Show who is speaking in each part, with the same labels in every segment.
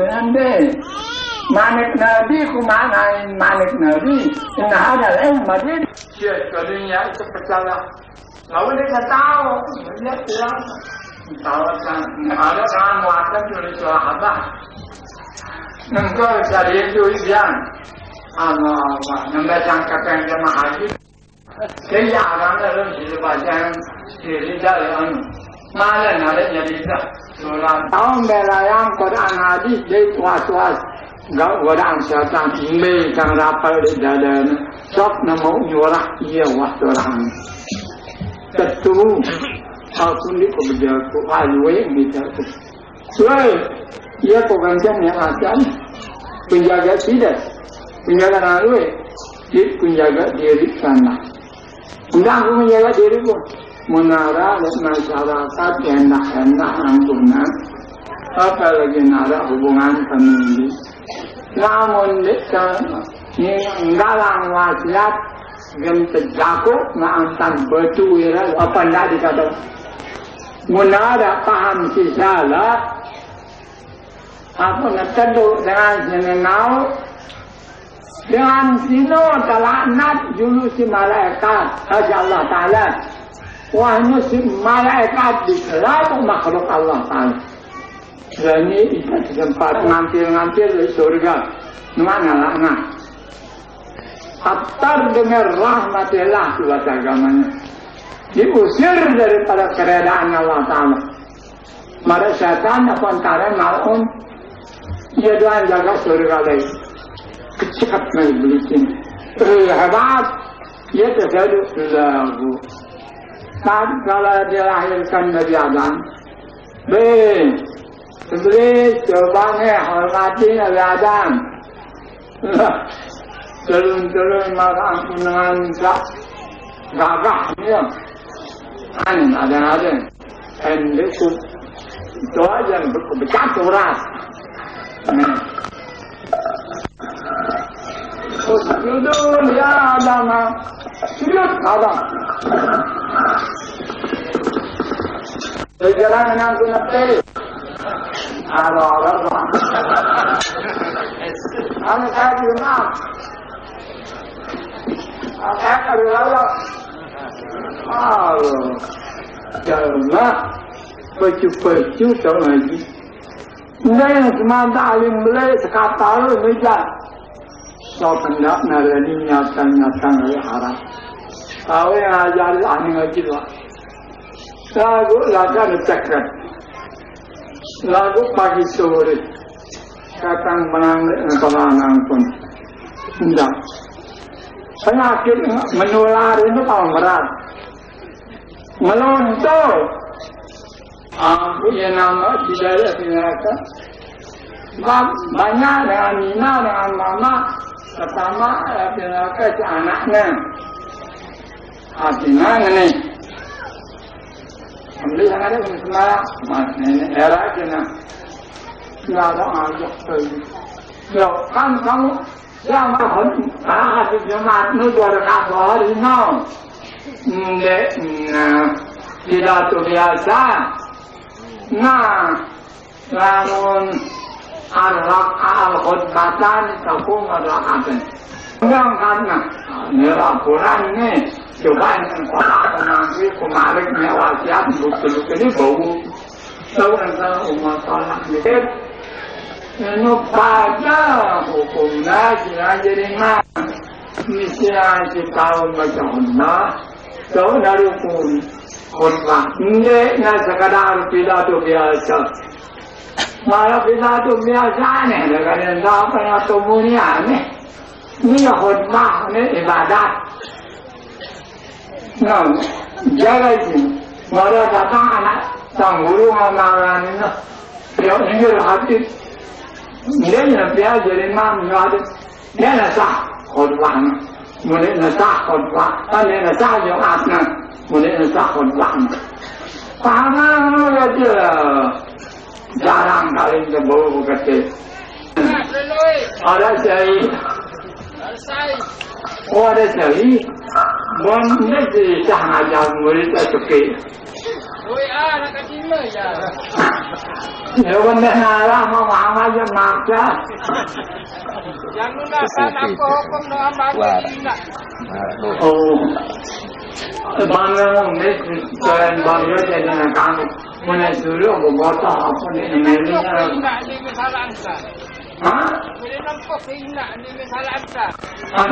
Speaker 1: بالأنبياء معنى نبيك ومعنى معنى نبي إن هذا العلم مدين chuyện của đương nhiên cho Phật giáo là lâu đấy là tao nhất tiếng tao là tao ở đó ra ngoài các chuyện này cho hả bạn? Nên có trả đến chú ý rằng à mà mà nên đã sang các em cho mà hả chứ? Cái nhà đó là luôn chỉ là bà sang thì đi chơi ăn. malam ada yang bisa solat. Tahu melayan Quran hadis dari kuat kuat. Gak Quran syaitan kang rapal di dalam. Sok nama nyuarah iya waktu orang. Tentu hal sunni kau berjalan ke alwe bisa. Soal ia kau yang akan penjaga tidak penjaga alwe. Jadi penjaga diri sana. Enggak aku menjaga diri pun dan masyarakat enak-enak ampunan. Apalagi nara hubungan kami Namun ni enggak lah wasiat gem terjaku ngantan betu ira apa ndak dikata? Munara paham si salah. Apa nak tenduk dengan senengau dengan sino talaknat dulu si malaikat Haji Allah Ta'ala wahnya si malaikat dikelaku makhluk Allah Ta'ala. Dan ini kita tempat ngambil-ngambil di surga. Mana laknat Atar dengan rahmatillah buat agamanya. Diusir daripada keredaan Allah Ta'ala. Maka syaitan apa antara malun ia doang jaga surga lagi. Kecepat majlisin hebat. Ia terjadi lagu tam kala yang san nabiyadan be Iblis cobanya hormati Nabi Adam Turun-turun makan dengan gagahnya An ada-ada Dan itu Doa yang berkebecah surat Usjudun ya Adam Sujud Adam Nanti. Ada orang. Anu saya di rumah. Saya di rumah. Allah. Jangan Pecu-pecu tahu lagi. Nên semata alim mulai sekata lu meja. So pendak narani nyata nyata ngai harap. Tahu yang ajar ani ngaji lah. Lagu laga cakrat. Lagu pagi sore. Katang menang penangan pun. Tidak. Penyakit menular itu paling berat. Melontar Aku yang nama tidak ada neraka. Banyak dengan Nina dengan Mama. Pertama neraka si anaknya. Hatinya ini. பிள்ளையாரும் இருந்தா யாராச்சுன்னா யாரும் ஆகியோம் காமிக்காம ஏமா வந்து ஆகாது ஜமாத்னு காப்பாரு இன்னும் இந்த இதாத்துடைய தான் நான் ராமன் الرقعة الخطبتان تقوم الرقعتين. เรื่องกันนะเนื้อเราโบราณเนี่ย działając na Polaków na angielsku, Marek miał azjatów, lubieni Bogu. Sauranza umatolak mikir. No pada hukum lagi jadi mah. Misi aja tahun macam mana. Tahu narukun. Khutbah. Ini na sekadar pidato biasa. Malah pidato biasa aneh. Dengan yang tak pernah temunya aneh. Ini khutbah, ini ibadat. なんじゃがいじん、まだたかがな、さんごろがながにな、ぴょんげるはて、みれになぴゃじれまんがで、ねなさ、こっわん、むねなさ、こっわん、あねなさ、よあな、むねなさ、こっわん。パガのやつら、じゃらんがれんでぼうぼかて、あらしゃい。
Speaker 2: あらしゃい。
Speaker 1: orasari mwamnezi tahaja murita tuki nếu vấn đề này là mà mà mà dân mà cha ô ban ông ấy cho em ban nhớ cho nên là càng mình là thứ đó của bố ta học nên là mình là Ha?
Speaker 2: Bila nampak hina ni misalnya ada.
Speaker 1: Ha?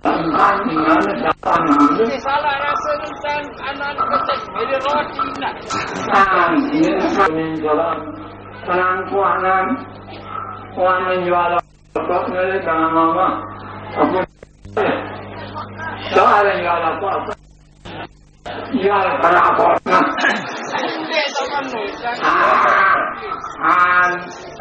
Speaker 1: Tangan dengan datang nanti.
Speaker 2: Misalnya rasa insan anak kecil beri roti nak.
Speaker 1: Tangan ini kami jalan tenang kuanan kuan menjual kok nilai tangan mama. Aku soalan jual apa? Jual berapa? Ah, ah.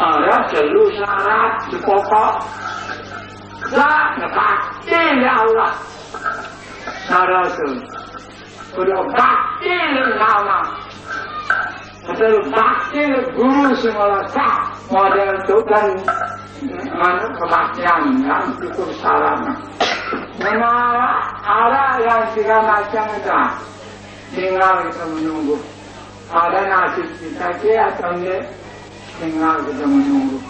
Speaker 1: ada selalu syarat sepokok tak bakti Allah syarat itu sudah bakti Allah Betul bakti guru semua sah model itu kan anu kebaktian yang cukup sarana. Menara ada yang tiga macam itu tinggal kita menunggu. Ada nasib kita ke atau 听，那咱们就。